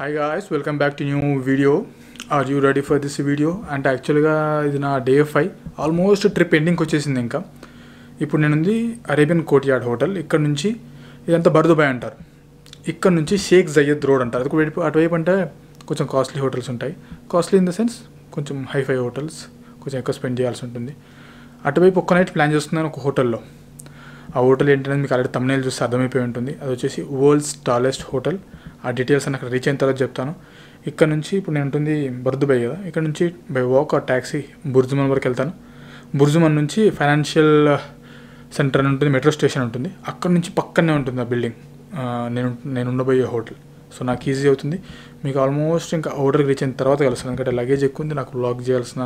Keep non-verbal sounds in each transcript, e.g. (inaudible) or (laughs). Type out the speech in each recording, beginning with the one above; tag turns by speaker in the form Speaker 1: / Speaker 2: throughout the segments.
Speaker 1: Hi guys welcome back to new video are you ready for this video అంటే యాక్చువల్గా ఇది నా day five almost trip ఎండింగ్కి వచ్చేసింది ఇంకా. ఇప్పుడు నేను ఉంది అరేబియన్ కోర్ట్యార్డ్ హోటల్ ఇక్కడ నుంచి ఇదంతా బర్దుబాయ్ అంటారు. ఇక్కడ నుంచి షేక్ జయ్యద్ రోడ్ అంటారు. అది కూడా అటువైపు అంటే కొంచెం కాస్ట్లీ హోటల్స్ ఉంటాయి. కాస్ట్లీ ఇన్ ద సెన్స్ కొంచెం హైఫై హోటల్స్ కొంచెం ఎక్కువ స్పెండ్ చేయాల్సి ఉంటుంది. అటువైపు ఒక్క నైట్ ప్లాన్ చేస్తున్నాను ఒక హోటల్లో ఆ హోటల్ ఏంటనేది మీకు ఆల్రెడీ తమిళ చూస్తే అర్థమైపోయి ఉంటుంది. అది వచ్చేసి వరల్డ్స్ టాలెస్ట్ హోటల్ ఆ డీటెయిల్స్ అని అక్కడ రీచ్ అయిన తర్వాత చెప్తాను. ఇక్కడ నుంచి ఇప్పుడు నేను ఉంటుంది బర్దుబాయ్ కదా ఇక్కడ నుంచి బై వాక్ ఆ ట్యాక్సీ బుర్జుమన్ వరకు వెళ్తాను. బుర్జుమన్ నుంచి ఫైనాన్షియల్ సెంటర్ అని ఉంటుంది మెట్రో స్టేషన్ ఉంటుంది. అక్కడ నుంచి పక్కనే ఉంటుంది ఆ బిల్డింగ్ నేను నేను ఉండబోయే హోటల్ సో నాకు ఈజీ అవుతుంది. మీకు ఆల్మోస్ట్ ఇంకా హోటల్కి రీచ్ అయిన తర్వాత కలుస్తాను. ఎందుకంటే లగేజ్ ఎక్కువ ఉంది నాకు వ్లాగ్ చేయాల్సిన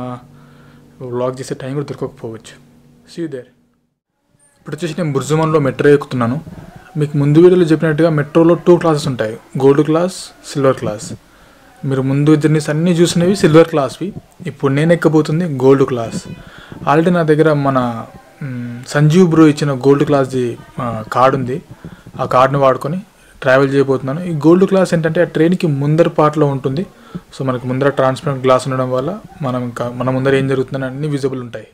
Speaker 1: వ్లాగ్ చేసే టైం కూడా దొరకకపోవచ్చు. సీ దేర్ ఇప్పుడు వచ్చేసి నేను బుర్జుమన్లో మెట్రో ఎక్కుతున్నాను. మీకు ముందు వీడియోలో చెప్పినట్టుగా మెట్రోలో టూ క్లాసెస్ ఉంటాయి. గోల్డ్ క్లాస్ సిల్వర్ క్లాస్ మీరు ముందు జర్నీస్ అన్నీ చూసినవి సిల్వర్ క్లాస్వి ఇప్పుడు నేను ఎక్కబోతుంది గోల్డ్ క్లాస్ ఆల్రెడీ నా దగ్గర మన సంజీవ్ బ్రో ఇచ్చిన గోల్డ్ క్లాస్ది కార్డు ఉంది. ఆ కార్డుని వాడుకొని ట్రావెల్ చేయబోతున్నాను. ఈ గోల్డ్ క్లాస్ ఏంటంటే ఆ ట్రైన్కి ముందర పార్ట్లో ఉంటుంది. సో మనకి ముందర ట్రాన్స్పరెంట్ గ్లాస్ ఉండడం వల్ల మనం ఇంకా మన ముందర ఏం జరుగుతుందని అన్నీ విజిబుల్ ఉంటాయి.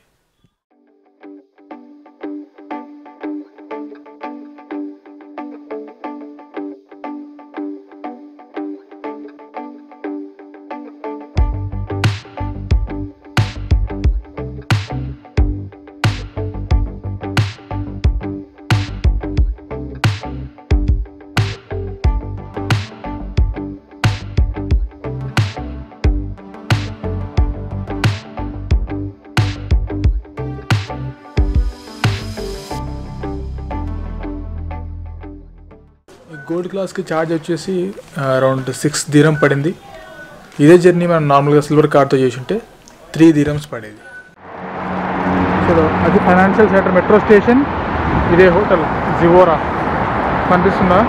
Speaker 1: గోల్డ్ క్లాస్కి ఛార్జ్ వచ్చేసి అరౌండ్ సిక్స్ దీరం పడింది. ఇదే జర్నీ మనం నార్మల్గా సిల్వర్ కార్డ్తో చేసింటే త్రీ దీరమ్స్ పడేది. సో అది ఫైనాన్షియల్ సెంటర్ మెట్రో స్టేషన్ ఇదే హోటల్ జివోరా కనిపిస్తుందా?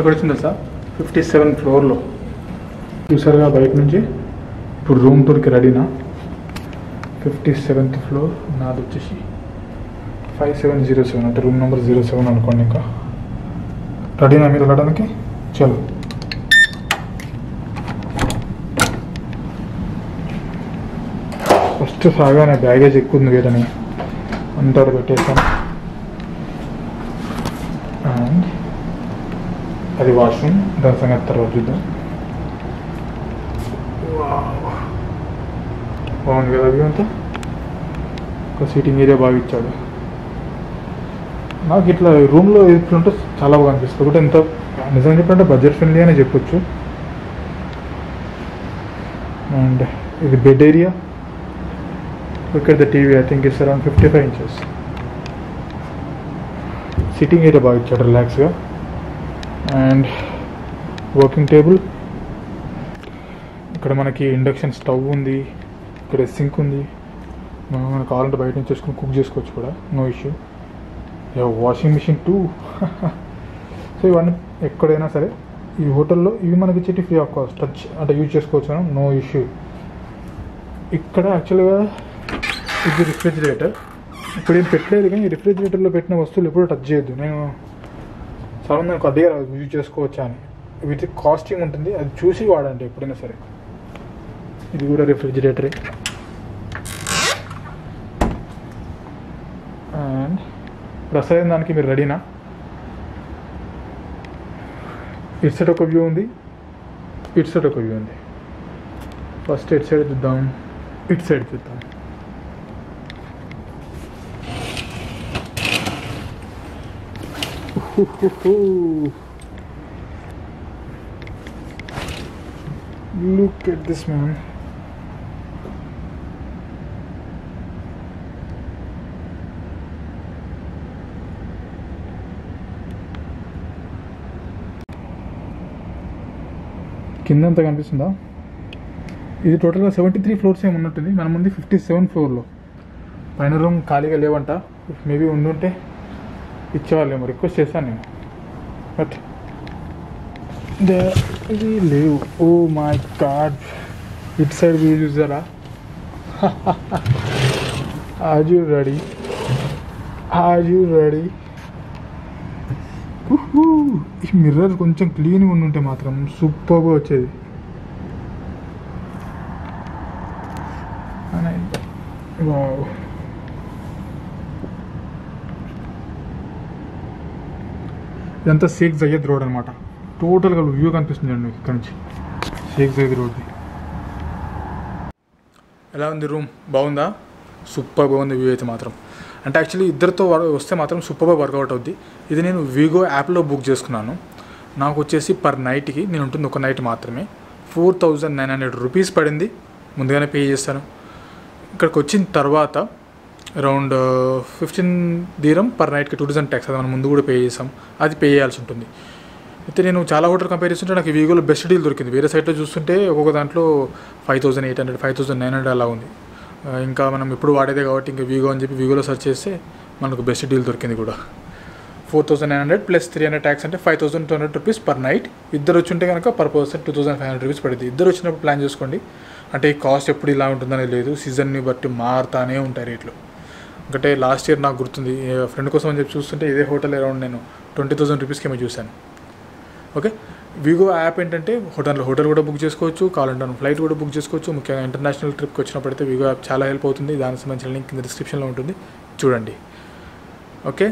Speaker 1: రూమ్ ఎక్కడ వచ్చింది తెలుసా ఫిఫ్టీ సెవెన్ ఫ్లోర్లో. చూసారుగా బయట నుంచి? ఇప్పుడు రూమ్ టూర్కి రెడీనా? ఫిఫ్టీ సెవెంత్ ఫ్లోర్ నాది వచ్చేసి ఫైవ్ సెవెన్ జీరో సెవెన్ అంటే రూమ్ నెంబర్ జీరో సెవెన్ అనుకోండి ఇంకా. రెడీనా మీరు వెళ్ళడానికి చలో. ఫస్ట్ సాగానే బ్యాగేజ్ ఎక్కువ ఉంది వేరని అంతా పెట్టేసాను అది వాష్రూమ్ దాని సంగతి తర్వాత చూద్దాం. వావ్. బాగుంది కదా వ్యూ అంతా? ఒక సీటింగ్ ఏరియా బాగా ఇచ్చాడు. నాకు ఇట్లా రూమ్లో ఎట్లుంటే చాలా బాగా అనిపిస్తుంది. ఒకటి ఎంత నిజంగా చెప్పాలంటే బడ్జెట్ ఫ్రెండ్లీ అనే చెప్పొచ్చు. అండ్ ఇది బెడ్ ఏరియా ఇక్కడ the TV I think is around fifty five inches sitting area బాగా ఇచ్చాడు రిలాక్స్గా అండ్ వర్కింగ్ టేబుల్. ఇక్కడ మనకి ఇండక్షన్ స్టవ్ ఉంది ఇక్కడ సింక్ ఉంది. మనం మనకు కావాలంటే బయట నుంచి చేసుకుని కుక్ చేసుకోవచ్చు కూడా no issue. Washing machine too. (laughs) So ఇవన్నీ ఎక్కడైనా సరే ఈ హోటల్లో ఇవి మనకి ఇచ్చేటి ఫ్రీ ఆఫ్ కాస్ట్ టచ్ అంటే యూజ్ చేసుకోవచ్చు మనం నో ఇష్యూ. ఇక్కడ యాక్చువల్గా ఇది రిఫ్రిజిరేటర్ ఇప్పుడు ఏం పెట్టలేదు కానీ ఈ రిఫ్రిజిరేటర్లో పెట్టిన వస్తువులు ఎప్పుడూ టచ్ చేయొద్దు. నేను చాలా నాకు అదే యూజ్ చేసుకోవచ్చా అని. విత్ కాస్టింగ్ ఉంటుంది అది చూసి వాడండి ఎప్పుడైనా సరే. ఇది కూడా రిఫ్రిజిరేటరే. అండ్ దానికి మీరు రెడీనా? ఇటు సైడ్ ఒక వ్యూ ఉంది ఇటు సైడ్ ఒక వ్యూ ఉంది. ఫస్ట్ ఇటు సైడ్ చూద్దాం ఇటు సైడ్ చూద్దాం. (laughs) Look at this man. కింద అంతా కనిపిస్తుందా? ఇది టోటల్గా సెవెంటీ త్రీ ఫ్లోర్స్ ఏమి ఉన్నట్టుంది మన ఫిఫ్టీ సెవెన్ ఫ్లోర్లో పైన రూమ్ ఖాళీగా లేవంట. మేబీ ఉండుంటే ఇచ్చేవాళ్ళేమో రిక్వెస్ట్ చేశాను నేను బట్ ఇది లేవు ఓ my God it side view చూసారా are you ready are you ready ఈ మిర్రర్ కొంచెం క్లీన్గా ఉండుంటే మాత్రం సూపర్గా వచ్చేది వావ్ ఇదంతా షేక్ జయ్యద్ రోడ్ అనమాట టోటల్గా వ్యూ కనిపిస్తుంది అండి ఇక్కడ నుంచి. షేక్ జయ్యద్ రోడ్ది ఎలా ఉంది రూమ్? బాగుందా? సూపర్ బాగుంది వ్యూ అయితే మాత్రం. అంటే యాక్చువల్లీ ఇద్దరితో వస్తే మాత్రం సూపర్గా వర్కౌట్ అవుద్ది. ఇది నేను వీగో యాప్లో బుక్ చేసుకున్నాను. నాకు వచ్చేసి పర్ నైట్కి నేను ఉంటుంది ఒక నైట్ మాత్రమే. Four thousand nine hundred rupees పడింది. ముందుగానే పే చేస్తాను. ఇక్కడికి వచ్చిన తర్వాత అరౌండ్ ఫిఫ్టీన్ దీరం పర్ నైట్కి టూ ట్యాక్స్ అది మనం ముందు కూడా పే చేసాం. అది పే చేయాల్సి ఉంటుంది. అయితే నేను చాలా హోటల్ కంపేర్ చేస్తుంటే నాకు వీగోలో బెస్ట్ డీల్ దొరికింది. వేరే సైట్లో చూస్తుంటే ఒక్కొక్క దాంట్లో five thousand eight hundred five thousand nine hundred అలా ఉంది. ఇంకా మనం ఎప్పుడు వాడేదే కాబట్టి ఇంకా వీగో అని చెప్పి వీగోలో సెర్చ్ చేస్తే మనకు బెస్ట్ డీల్ దొరికింది కూడా. Four thousand nine hundred plus three hundred tax అంటే five thousand two hundred rupees per night ఇద్దరు వచ్చుంటే కనుక per person two thousand five hundred rupees పడుతుంది ఇద్దరు వచ్చినప్పుడు ప్లాన్ చేసుకోండి. అంటే ఈ కాస్ట్ ఎప్పుడు ఇలా ఉంటుందనేది లేదు. సీజన్ని బట్టి మారుతానే ఉంటాయి రేట్లు. అంటే లాస్ట్ ఇయర్ నాకు గుర్తుంది ఫ్రెండ్ కోసం అని చెప్పి చూస్తుంటే ఇదే హోటల్ అరౌండ్ నేను ట్వంటీ థౌసండ్ రూపీస్కి ఏమో చూశాను. ఓకే వివో యాప్ ఏంటంటే హోటల్ హోటల్ కూడా బుక్ చేసుకోవచ్చు కావాలంటే ఫ్లైట్ కూడా బుక్ చేసుకోవచ్చు. ముఖ్యంగా ఇంటర్నేషనల్ ట్రిప్కి వచ్చినప్పుడైతే విగో యాప్ చాలా హెల్ప్ అవుతుంది. దానికి సంబంధించిన లింక్ కింద డిస్క్రిప్షన్లో ఉంటుంది. చూడండి. ఓకే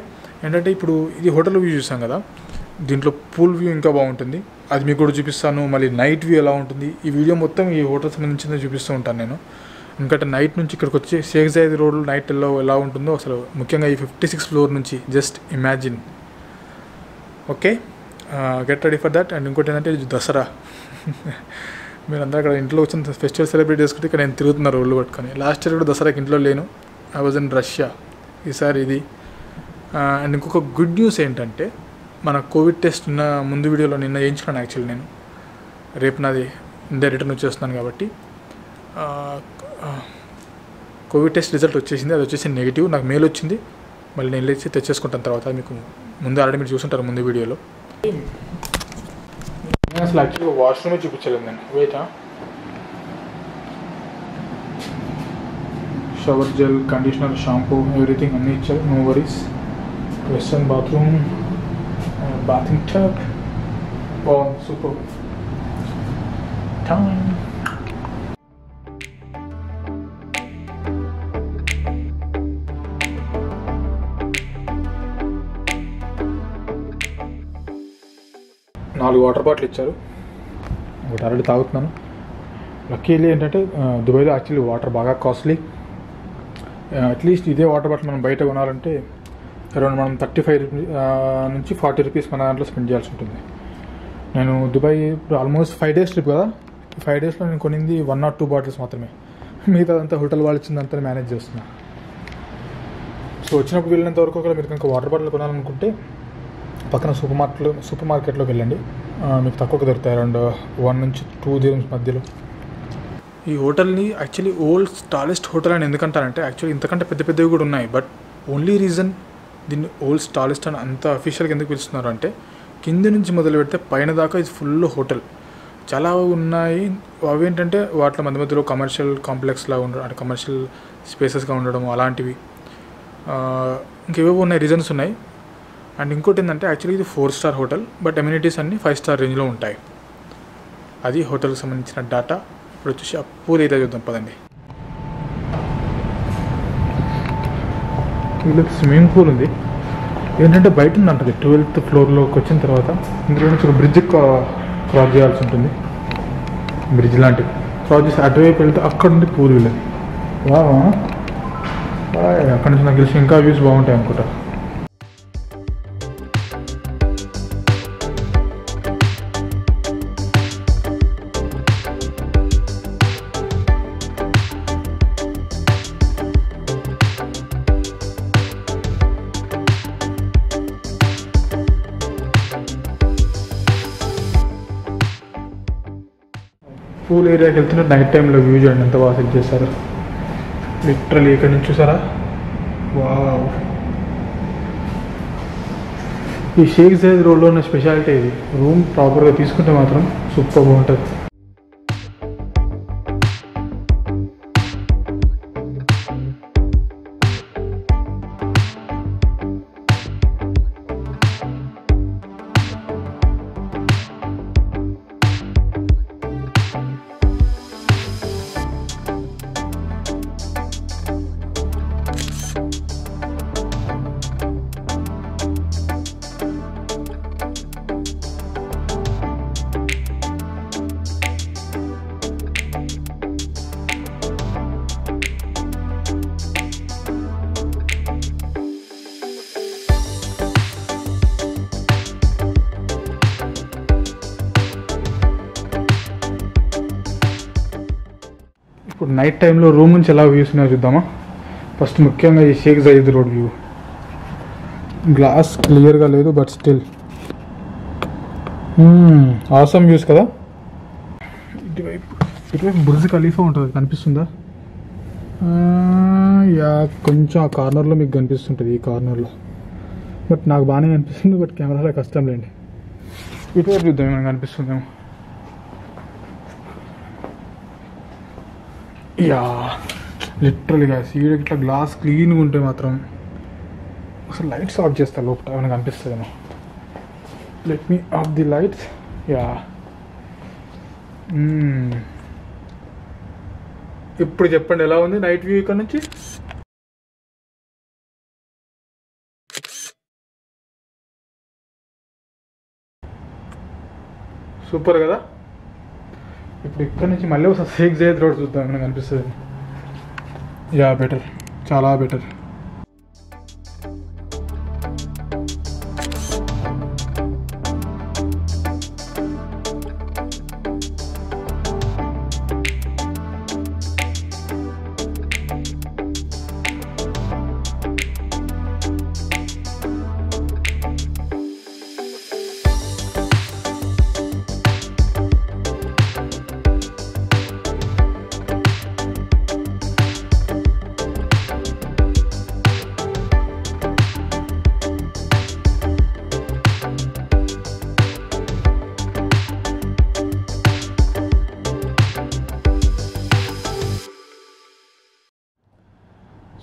Speaker 1: ఏంటంటే ఇప్పుడు ఇది హోటల్ వ్యూ చూసాం కదా? దీంట్లో పూల్ వ్యూ ఇంకా బాగుంటుంది. అది మీకు కూడా చూపిస్తాను. మళ్ళీ నైట్ వ్యూ ఎలా ఉంటుంది? ఈ వీడియో మొత్తం ఈ హోటల్ సంబంధించిందే చూపిస్తూ ఉంటాను నేను. ఇంకట నైట్ నుంచి ఇక్కడికి వచ్చి షేక్ జాయిద్ రోడ్ నైట్ ఎలా ఎలా ఉంటుందో అసలు ముఖ్యంగా ఈ ఫిఫ్టీ సిక్స్ ఫ్లోర్ నుంచి just imagine okay get ready for that and ఇంకోటి ఏంటంటే దసరా దసరా. (laughs) మీరందరూ అక్కడ ఇంట్లో వచ్చిన ఫెస్టివల్ సెలబ్రేట్ చేసుకుంటే ఇక్కడ నేను తిరుగుతున్నారు రోడ్లు పట్టుకొని. లాస్ట్ ఇయర్ కూడా దసరాకి ఇంట్లో లేను. ఐ వాజ్ ఇన్ రష్యా ఈసారి ఇది. Uh, అండ్ ఇంకొక గుడ్ న్యూస్ ఏంటంటే మన కోవిడ్ టెస్ట్ ఉన్న ముందు వీడియోలో నిన్న చేయించుకున్నాను యాక్చువల్లీ నేను. రేపు నాది ఇందే రిటర్న్ వచ్చేస్తున్నాను కాబట్టి. Uh, కోవిడ్ టెస్ట్ రిజల్ట్ వచ్చేసింది అది వచ్చేసి నెగిటివ్ నాకు మెయిల్ వచ్చింది. మళ్ళీ నేను లేచి తెచ్చేసుకుంటాను తర్వాత మీకు ముందు ఆల్రెడీ మీరు చూసుంటారు ముందు వీడియోలో. నేను అసలు యాక్చువల్గా వాష్రూమే చూపించలేదు నేను. వెయిటా shower gel conditioner shampoo everything అన్నీ ఇచ్చారు. No worries western bathroom bathroom tub బాగుంది సూపర్ టైం నాలుగు వాటర్ బాటిల్ ఇచ్చారు. ఒకటి ఆల్రెడీ తాగుతున్నాను. లక్కీలీ ఏంటంటే దుబాయ్లో యాక్చువల్లీ వాటర్ బాగా కాస్ట్లీ అట్లీస్ట్ ఇదే వాటర్ బాటిల్ మనం బయట కొనాలంటే అరౌండ్ మనం థర్టీ ఫైవ్ నుంచి ఫార్టీ రూపీస్ మన దాంట్లో స్పెండ్ చేయాల్సి ఉంటుంది. నేను దుబాయ్ ఇప్పుడు ఆల్మోస్ట్ ఫైవ్ డేస్ ట్రిప్ కదా. ఫైవ్ డేస్లో నేను కొనింది వన్ నాట్ టూ బాటిల్స్ మాత్రమే. మిగతా అంతా హోటల్ వాళ్ళు ఇచ్చిందంతా మేనేజ్ చేస్తున్నా. సో వచ్చినప్పుడు వెళ్ళినంత వరకు ఒకవేళ మీరు కనుక వాటర్ బాటిల్ కొనాలనుకుంటే పక్కన సూపర్ మార్కెట్లో సూపర్ మార్కెట్లోకి వెళ్ళండి. మీకు తక్కువకు దొరుకుతాయి. రెండు వన్ నుంచి టూ దిరమ్స్ మధ్యలో. ఈ హోటల్ని యాక్చువల్లీ ఓల్డ్ స్టాలెస్ట్ హోటల్ అని ఎందుకంటారంటే యాక్చువల్లీ ఇంతకంటే పెద్ద పెద్దవి కూడా ఉన్నాయి. బట్ ఓన్లీ రీజన్ దీన్ని ఓల్డ్ స్టాలెస్ట్ అని అంత అఫీషియల్గా ఎందుకు పిలుస్తున్నారు అంటే కింది నుంచి మొదలు పెడితే పైన దాకా ఇది ఫుల్ హోటల్. చాలా ఉన్నాయి. అవి ఏంటంటే వాటిలో మధ్య మధ్యలో కమర్షియల్ కాంప్లెక్స్లా ఉండడం అంటే కమర్షియల్ స్పేసెస్గా ఉండడం అలాంటివి. ఇంకేవో ఇంకేవేవో ఉన్నాయి రీజన్స్ ఉన్నాయి. అండ్ ఇంకోటి ఏంటంటే యాక్చువల్లీ ఇది four star hotel but amenities అన్నీ ఫైవ్ స్టార్ రేంజ్లో ఉంటాయి. అది హోటల్కి సంబంధించిన డాటా ఇప్పుడు వచ్చేసి ఆ పూల్ చూద్దాం పదండి. వీళ్ళకి స్విమ్మింగ్ పూల్ ఉంది. ఏంటంటే బయట ఉందంటది ట్వెల్త్ ఫ్లోర్లోకి వచ్చిన తర్వాత ఇందులో నుంచి ఒక బ్రిడ్జ్ క్రాస్ uh, చేయాల్సి ఉంటుంది. బ్రిడ్జ్ లాంటిది. క్రాస్ చేసి అటువైపు వెళ్తే అక్కడ నుండి పూల్ వీళ్ళది. వా అక్కడ నుంచి నాకు తెలిసి ఇంకా వ్యూస్ బాగుంటాయి అనుకుంటా. పూల్ ఏరియాకి వెళ్తుంటే నైట్ టైంలో వ్యూ చూడండి ఎంత బాగా సెట్ చేశారు. లిటరలీ ఇక్కడ నుంచి చూసారా? వావ్ ఈ షేక్ జైద్ రోడ్లో ఉన్న స్పెషాలిటీ ఇది. రూమ్ ప్రాపర్గా తీసుకుంటే మాత్రం సూపర్గా ఉంటుంది నైట్ టైంలో రూమ్ నుంచి ఎలా వ్యూస్ ఉన్నాయో చూద్దామా? ఫస్ట్ ముఖ్యంగా ఈ Sheikh Zayed road view glass క్లియర్గా లేదు బట్ స్టిల్ ఆసమ్ వ్యూస్ కదా? ఇటువైపు ఇటువైపు బుర్జ్ ఖలీఫా ఉంటుంది కనిపిస్తుందా? యా కొంచెం ఆ కార్నర్లో మీకు కనిపిస్తుంటుంది ఈ కార్నర్లో బట్ నాకు బాగానే కనిపిస్తుంది బట్ కెమెరాలో కష్టం లేండి. ఇటువైపు చూద్దాం ఏమైనా కనిపిస్తుందేమో. యా లిటరల్గా సీడ్ ఇట్లా గ్లాస్ క్లీన్గా ఉంటే మాత్రం అసలు లైట్స్ ఆఫ్ చేస్తా లోపల ఏమైనా కనిపిస్తుందేమో. Let me off the lights yeah. Hmm. ఇప్పుడు చెప్పండి ఎలా ఉంది నైట్ వ్యూ ఇక్కడ నుంచి? సూపర్ కదా? ఇప్పుడు ఇక్కడ నుంచి మళ్ళీ ఒకసారి షేక్ జయద్ రోడ్ చూద్దాం ఏమైనా కనిపిస్తుంది యా బెటర్ చాలా బెటర్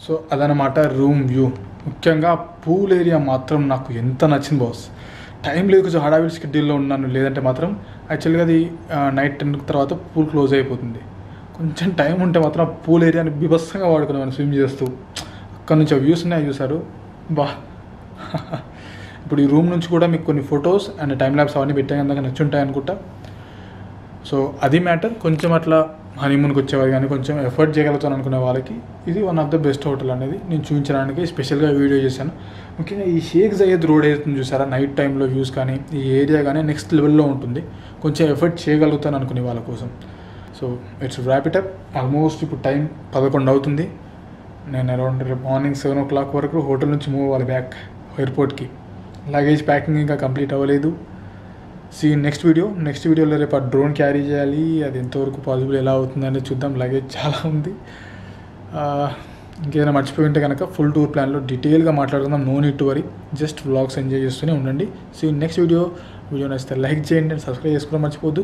Speaker 1: సో అదనమాట రూమ్ వ్యూ. ముఖ్యంగా పూల్ ఏరియా మాత్రం నాకు ఎంత నచ్చింది బాస్. టైం లేదు కొంచెం హడావిడి షెడ్యూల్లో ఉన్నాను లేదంటే మాత్రం యాక్చువల్గా అది నైట్ టెన్ తర్వాత పూల్ క్లోజ్ అయిపోతుంది. కొంచెం టైం ఉంటే మాత్రం ఆ పూల్ ఏరియాని బిభత్సంగా వాడుకున్నాను స్విమ్ చేస్తూ. అక్కడ నుంచి ఆ వ్యూస్ ఉన్నాయి చూసారు బా. ఇప్పుడు ఈ రూమ్ నుంచి కూడా మీకు కొన్ని ఫొటోస్ అండ్ టైం ల్యాబ్స్ అవన్నీ పెట్టాయి అందాక నచ్చుంటాయి అనుకుంటా. సో అది మ్యాటర్ కొంచెం అట్లా హనీమూన్కి వచ్చేవారు కానీ కొంచెం ఎఫర్ట్ చేయగలుగుతాను అనుకునే వాళ్ళకి ఇది one of the best hotel అనేది నేను చూపించడానికి స్పెషల్గా వీడియో చేశాను. ముఖ్యంగా ఈ షేక్ జయద్ రోడ్ ఏదైతుంది చూసారా? నైట్ టైంలో వ్యూస్ కానీ ఈ ఏరియా కానీ నెక్స్ట్ లెవెల్లో ఉంటుంది. కొంచెం ఎఫర్ట్ చేయగలుగుతాను అనుకునే వాళ్ళ కోసం. So it's wrapped up almost ఇప్పుడు టైం పదకొండు అవుతుంది. నేను అరౌండ్ రేపు మార్నింగ్ సెవెన్ ఓ క్లాక్ వరకు హోటల్ నుంచి మూవ్ అవ్వాలి బ్యాక్ ఎయిర్పోర్ట్కి లగేజ్ ప్యాకింగ్ ఇంకా కంప్లీట్ అవ్వలేదు. సీ నెక్స్ట్ వీడియో నెక్స్ట్ వీడియోలో రేపు ఆ డ్రోన్ క్యారీ చేయాలి. అది ఎంతవరకు పాసిబుల్ ఎలా అవుతుందని అనేది చూద్దాం. లగేజ్ చాలా ఉంది. ఇంకేదైనా మర్చిపోయి ఉంటే కనుక ఫుల్ టూర్ ప్లాన్లో డీటెయిల్గా మాట్లాడుకుందాం. No need to worry just vlogs enjoy చేస్తూనే ఉండండి. సీ నెక్స్ట్ వీడియో వీడియో నచ్చితే లైక్ చేయండి. అండ్ సబ్స్క్రైబ్ చేసుకోవడం మర్చిపోద్దు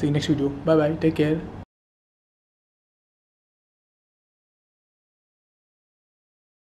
Speaker 1: see next video bye bye take care